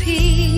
peace.